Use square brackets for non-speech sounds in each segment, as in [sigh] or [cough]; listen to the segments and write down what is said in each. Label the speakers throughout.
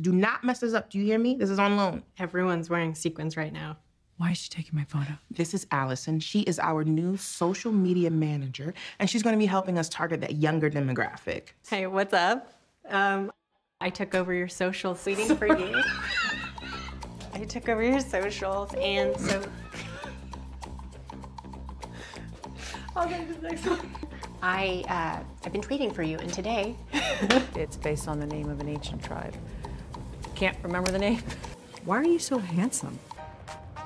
Speaker 1: Do not mess this up. Do you hear me? This is on loan.
Speaker 2: Everyone's wearing sequins right now.
Speaker 3: Why is she taking my photo?
Speaker 1: This is Allison. She is our new social media manager, and she's going to be helping us target that younger demographic.
Speaker 2: Hey, what's up? Um, I took over your social, waiting for you. [laughs] I took over your socials, and so. I'll take the next one. I, uh, I've been tweeting for you, and today. [laughs]
Speaker 3: It's based on the name of an ancient tribe. Can't remember the name.
Speaker 4: Why are you so handsome?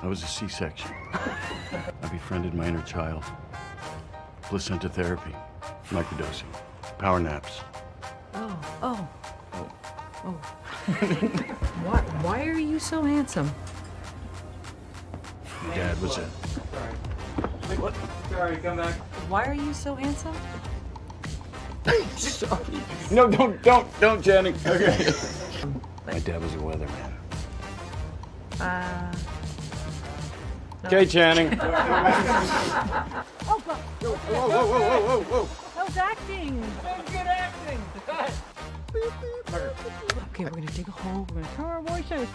Speaker 5: I was a C-section. I befriended my inner child. Placenta therapy, microdosing, power naps.
Speaker 3: Oh, oh, oh, oh. [laughs] why, why are you so handsome?
Speaker 5: Your dad was a
Speaker 6: Sorry, come back.
Speaker 3: Why are you so handsome? [laughs]
Speaker 5: Sorry. No, don't, don't, don't, Channing. Okay. My dad was a weatherman.
Speaker 3: Uh.
Speaker 5: Okay, Channing. [laughs]
Speaker 3: Oh, God.
Speaker 5: Whoa, whoa, whoa, whoa, whoa, whoa.
Speaker 3: That was acting.
Speaker 6: Good acting.
Speaker 3: Okay, we're gonna dig a hole. We're gonna turn our voices.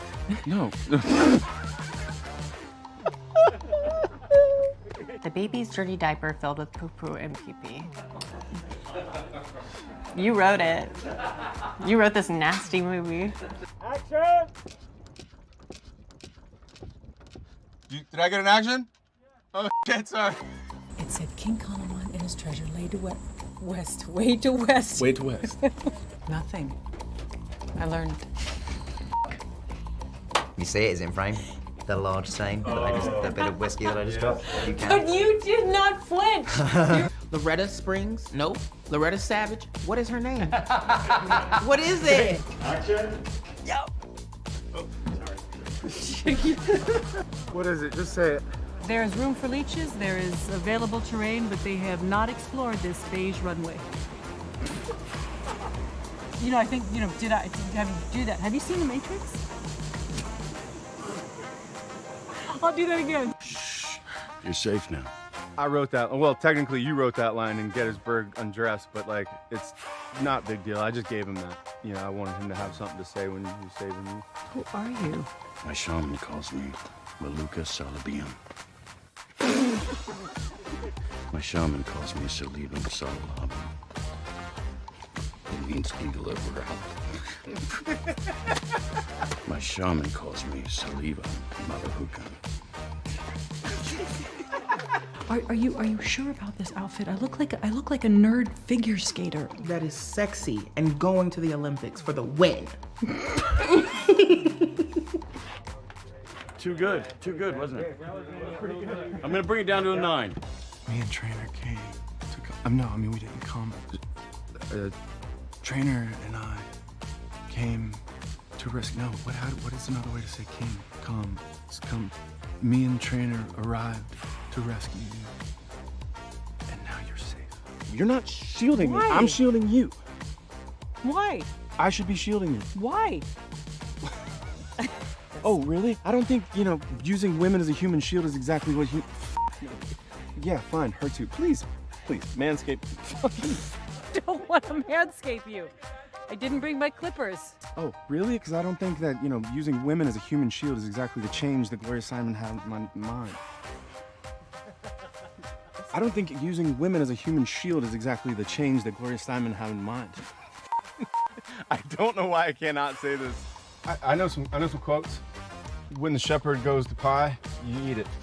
Speaker 5: No. [laughs]
Speaker 2: The baby's dirty diaper filled with poo poo and pee pee. You wrote it. You wrote this nasty movie.
Speaker 6: Action!
Speaker 7: You, did I get an action? Oh [laughs] shit, sorry.
Speaker 3: It said King Kalaman and his treasure laid to we- west, way to west.
Speaker 7: Way to west. [laughs]
Speaker 3: Nothing. I learned.
Speaker 8: You see it is in frame. The large stain that I just, the bit of whiskey that I just dropped. You can.
Speaker 3: But you did not flinch. [laughs]
Speaker 1: Loretta Springs? Nope. Loretta Savage? What is her name? [laughs] what is it?
Speaker 6: Action!
Speaker 7: Oh, [laughs] what is it? Just say it.
Speaker 9: There is room for leeches, there is available terrain, but they have not explored this beige runway. You know, I think, you know, did I did, have you do that? Have you seen The Matrix? I'll do that again. Shh.
Speaker 5: You're safe now.
Speaker 7: I wrote that. Well, technically, you wrote that line in Gettysburg Undressed, but like, it's not big deal. I just gave him that. You know, I wanted him to have something to say when he was saving me.
Speaker 3: Who are you?
Speaker 5: My shaman calls me Maluka Salabian. My shaman calls me Salibam Salabam. It means eagle over My shaman calls me Saliba Malahukan.
Speaker 9: Are, are you are you sure about this outfit? I look like a, I look like a nerd figure skater.
Speaker 1: That is sexy and going to the Olympics for the win.
Speaker 5: Too good. Too good, wasn't it? I'm gonna bring it down to a nine.
Speaker 10: Me and Trainer came to co- um, no, I mean we didn't come. Uh, Trainer and I came to risk. No, what? How, what is another way to say came? Come, It's come. Me and Trainer arrived to rescue you, and now you're safe.
Speaker 7: You're not shielding
Speaker 9: Why?
Speaker 7: me. I'm shielding you.
Speaker 9: Why?
Speaker 7: I should be shielding you.
Speaker 9: Why? [laughs]
Speaker 7: Oh, really? I don't think, you know, using women as a human shield is exactly what you. [laughs] Yeah, fine. Her too. Please, please, manscape. [laughs]
Speaker 9: Don't want to manscape you. I didn't bring my clippers.
Speaker 7: oh, really? Because I don't think that, you know, using women as a human shield is exactly the change that Gloria Simon had in my mind. I don't think using women as a human shield is exactly the change that Gloria Steinem had in mind. [laughs] I don't know why I cannot say this. I, I know some. I know some quotes. When the shepherd goes to pie, you eat it. [laughs]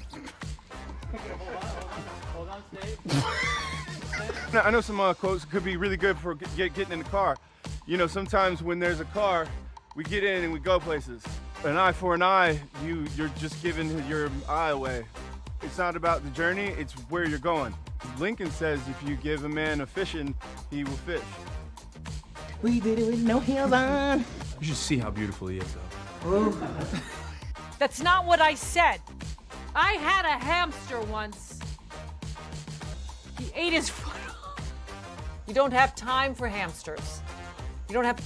Speaker 7: No, I know some uh, quotes could be really good for get, getting in the car. You know, sometimes when there's a car, we get in and we go places. An eye for an eye, you you're just giving your eye away. It's not about the journey; it's where you're going. Lincoln says if you give a man a fishing, he will fish.
Speaker 1: We did it with no heels on.
Speaker 10: You should see how beautiful he is, though. Oh. [laughs]
Speaker 9: That's not what I said. I had a hamster once. He ate his foot [laughs] off. You don't have time for hamsters. You don't have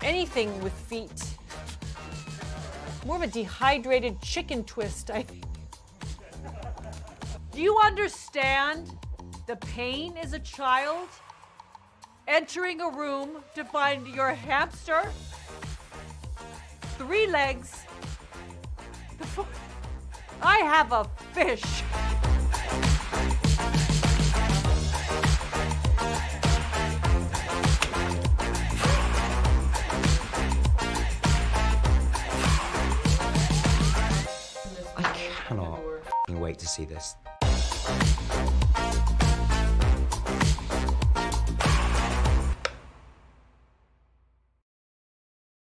Speaker 9: anything with feet. More of a dehydrated chicken twist, I think. Do you understand the pain as a child? Entering a room to find your hamster? three legs. The I have a fish.
Speaker 8: I cannot wait to see this. Bye.